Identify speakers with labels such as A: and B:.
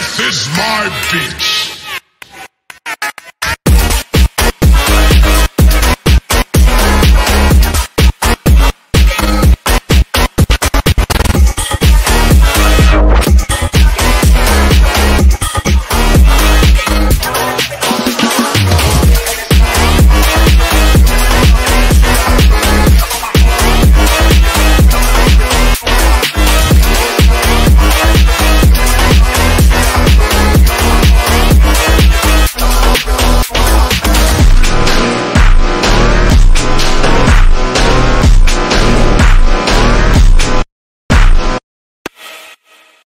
A: This is my beach.